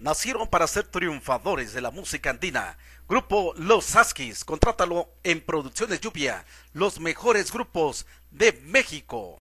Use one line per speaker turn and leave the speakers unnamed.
nacieron para ser triunfadores de la música andina. Grupo Los Huskies, contrátalo en Producciones Lluvia, los mejores grupos de México.